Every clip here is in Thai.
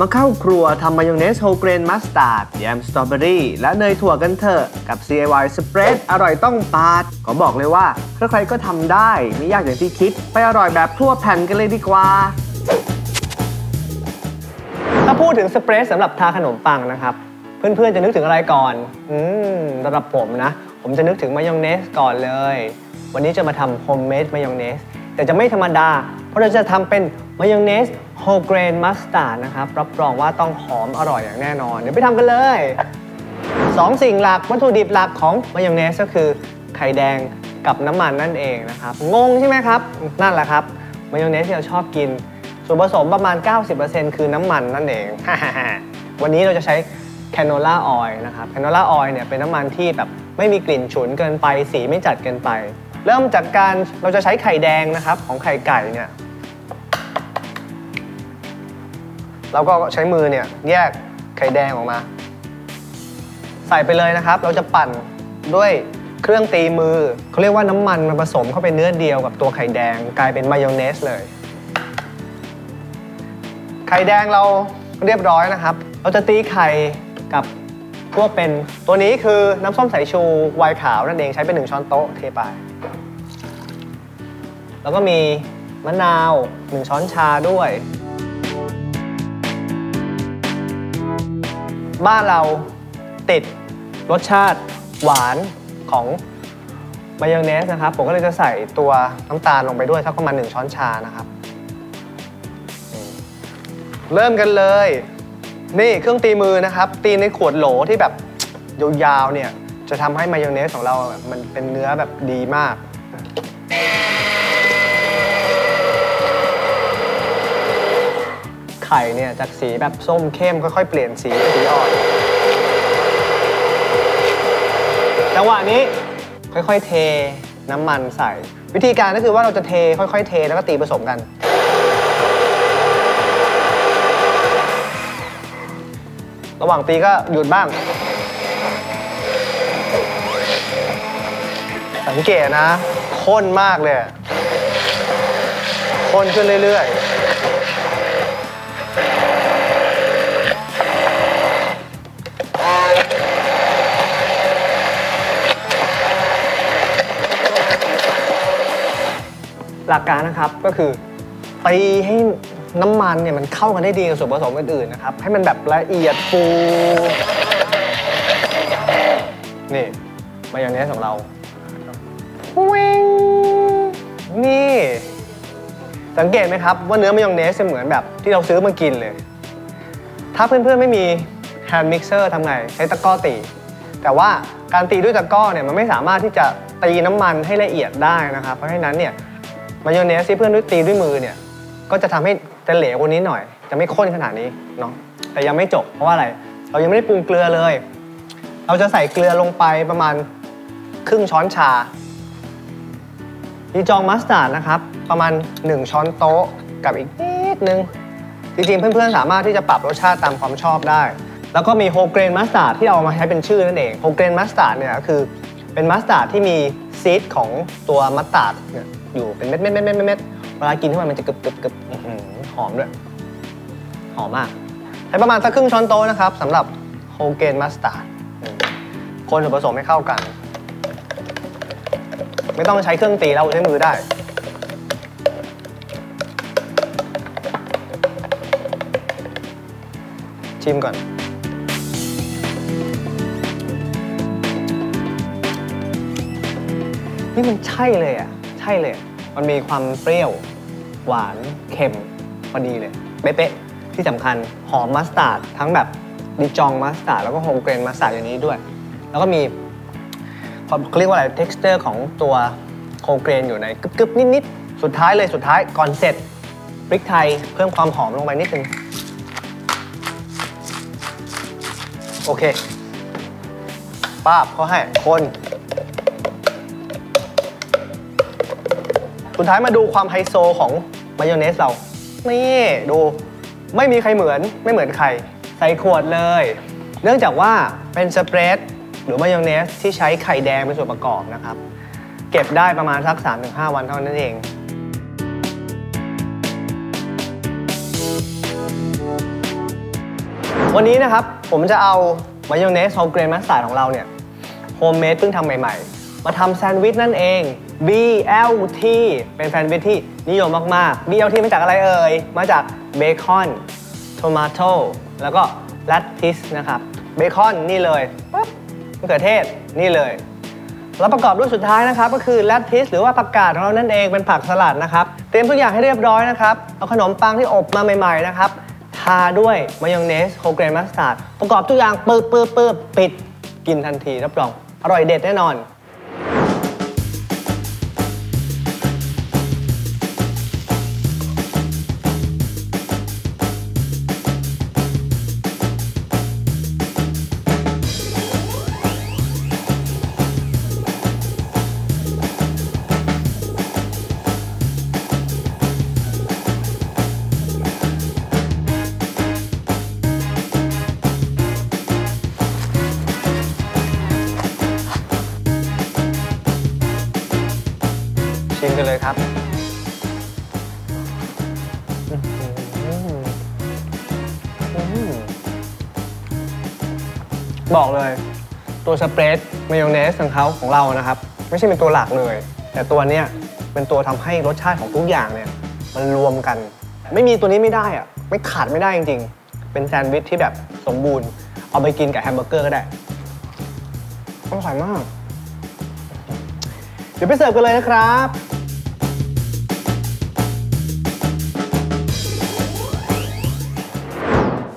มาเข้าครัวทำมายองเนส whole grain มัสตาร์ดแยมสตรอเบอรี่และเนยถั่วกันเถอะ กับ CIY Spread อร่อยต้องปาดขอบอกเลยว่าใครๆก็ทำได้ ไม่ยากอย่างที่คิด ไปอร่อยแบบทั่วแผ่นกันเลยดีกว่า ถ้าพูดถึง spread สำหรับทาขนมปังนะครับ เพื่อนๆจะนึกถึงอะไรก่อน อืมสำหรับผมนะ ผมจะนึกถึงมายองเนสก่อนเลย วันนี้จะมาทำโฮมเมดมายองเนสแต่จะไม่ธรรมดา เพราะเราจะทำเป็นมายองเนส whole grain มัสตาร์ดนะครับ รับรองว่าต้องหอมอร่อยอย่างแน่นอน เดี๋ยวไปทำกันเลยสองสิ่งหลักวัตถุดิบหลักของมายองเนสก็คือไข่แดงกับน้ำมันนั่นเองนะครับ งงใช่ไหมครับ นั่นแหละครับมายองเนสที่เราชอบกิน ส่วนผสมประมาณ 90%คือน้ำมันนั่นเอง วันนี้เราจะใช้ canola oil นะครับ canola oil เนี่ยเป็นน้ำมันที่แบบไม่มีกลิ่นฉุนเกินไปสีไม่จัดเกินไป เริ่มจากการเราจะใช้ไข่แดงนะครับของไข่ไก่เนี่ย เราก็ใช้มือเนี่ยแยกไข่แดงออกมา ใส่ไปเลยนะครับ เราจะปั่นด้วยเครื่องตีมือเขาเรียกว่าน้ำมันมันผสมเข้าไปเนื้อเดียวกับตัวไข่แดงกลายเป็นมายองเนสเลย ไข่แดงเราเรียบร้อยนะครับ เราจะตีไข่กับพวกเป็นตัวนี้คือน้ำส้มสายชูไวน์ขาวนั่นเองใช้เป็นหนึ่งช้อนโต๊ะเทไป แล้วก็มีมะนาวหนึ่งช้อนชาด้วย บ้านเราติดรสชาติหวานของมายองเนสนะครับ ผมก็เลยจะใส่ตัวน้ำตาลลงไปด้วยสักประมาณ1ช้อนชานะครับ เริ่มกันเลย นี่เครื่องตีมือนะครับ ตีในขวดโหลที่แบบยาวๆเนี่ยจะทำให้มายองเนสของเรา มันเป็นเนื้อแบบดีมาก ข่เนี่ยจากสีแบบส้มเข้มค่อยๆ เปลี่ยนสีเป็นสีอ่อน จังหวะนี้ค่อยๆเทน้ำมันใส่ วิธีการก็คือว่าเราจะเทค่อยๆ เทแล้วก็ตีผสมกัน ระหว่างตีก็หยุดบ้าง สังเกตนะข้นมากเลยข้นขึ้นเรื่อยๆ หลักการนะครับก็คือตีให้น้ำมันเนี่ยมันเข้ากันได้ดีกับส่วนผสมอื่นๆนะครับให้มันแบบละเอียดฟูนี่มายองเนสของเราวิงนี่ สังเกตไหมครับ ว่าเนื้อมายองเนสจะเหมือนแบบที่เราซื้อมากินเลย ถ้าเพื่อนๆไม่มี hand mixer ทำไง ใช้ตะกร้อตี แต่ว่าการตีด้วยตะกร้อเนี่ยมันไม่สามารถที่จะตีน้ำมันให้ละเอียดได้นะครับ เพราะฉะนั้นเนี่ย มายองเนสที่เพื่อนด้วยตีด้วยมือเนี่ย ก็จะทำให้จะเหลวกว่านี้หน่อย จะไม่ข้นขนาดนี้เนาะแต่ยังไม่จบเพราะว่าอะไร เรายังไม่ได้ปรุงเกลือเลย เราจะใส่เกลือลงไปประมาณครึ่งช้อนชา Dijon มัสตาร์ดนะครับ ประมาณ 1 ช้อนโต๊ะกับอีกนิดนึง จริงๆ เพื่อนๆ สามารถที่จะปรับรสชาติตามความชอบได้ แล้วก็มี whole grain มัสตาร์ดที่เอามาใช้เป็นชื่อนั่นเอง whole grain มัสตาร์ดเนี่ยก็คือเป็นมัสตาร์ดที่มี seed ของตัวมัสตาร์ดเนี่ย อยู่เป็นเม็ดเม็ดเม็ดเม็ดเม็ดเวลากินเข้าไปมันจะกรึบกรึบกรึบหอมด้วย หอมมาก ใช้ประมาณสักครึ่งช้อนโต๊ะนะครับสำหรับ whole grain มัสตาร์ดคนส่วนผสมให้เข้ากัน ไม่ต้องใช้เครื่องตีแล้วใช้มือได้ชิมก่อน นี่มันใช่เลยอะ ใช่เลย มันมีความเปรี้ยว หวานเค็มพอดีเลย เป๊ะๆที่สำคัญหอมมัสตาร์ดทั้งแบบ Dijon มัสตาร์ดแล้วก็ whole grain มัสตาร์ดอย่างนี้ด้วย แล้วก็มีความเขาเรียกว่าอะไร texture ของตัว whole grain อยู่ในกึบๆ นิดๆ สุดท้ายเลยสุดท้ายก่อนเสร็จพริกไทยเพิ่มความหอมลงไปนิดนึงโอเคป้าบเขาให้คน สุดท้ายมาดูความไฮโซของมายองเนสเรา นี่ดูไม่มีใครเหมือนไม่เหมือนใคร ใส่ขวดเลย เนื่องจากว่าเป็นสเปรดหรือมายองเนสที่ใช้ไข่แดงเป็นส่วนประกอบนะครับ เก็บได้ประมาณสัก 3-5 วันเท่านั้นเองวันนี้นะครับ ผมจะเอามายองเนส whole grain มัสตาร์ดของเราเนี่ยโฮมเมดเพิ่งทำใหม่ ๆ มาทำแซนด์วิชนั่นเอง BLT เป็นแซนด์วิชที่นิยมมาก ๆ BLT มาจากอะไรเอ่ย มาจาก bacon tomato แล้วก็ lettuce นะครับ เบคอนนี่เลยปั๊บมะเขือเทศนี่เลย แล้วประกอบด้วยสุดท้ายนะครับ ก็คือ lettuce หรือว่าผักกาดของเรานั่นเองเป็นผักสลัดนะครับ เตรียมทุกอย่างให้เรียบร้อยนะครับ เอาขนมปังที่อบมาใหม่ ๆ นะครับ ทาด้วยมายองเนสโฮเกรนมัสตาร์ดประกอบทุกอย่างปื๊บปื๊บปื๊บปิดกินทันทีรับรองอร่อยเด็ดแน่นอน บอกเลย ตัว spread มายองเนสของเขาของเรานะครับ ไม่ใช่เป็นตัวหลักเลย แต่ตัวเนี้ยเป็นตัวทำให้รสชาติของทุกอย่างเนี่ยมันรวมกัน ไม่มีตัวนี้ไม่ได้อะไม่ขาดไม่ได้จริงๆ เป็นแซนด์วิชที่แบบสมบูรณ์ เอาไปกินกับแฮมเบอร์เกอร์ก็ได้อร่อยมาก เดี๋ยวไปเสิร์ฟกันเลยนะครับ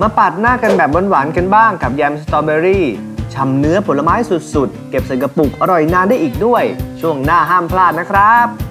มาปาดหน้ากันแบบหวานๆกันบ้างกับแยมสตรอเบอรี่ช่ำเนื้อผลไม้สุดๆ เก็บใส่กระปุกอร่อยนานได้อีกด้วย ช่วงหน้าห้ามพลาดนะครับ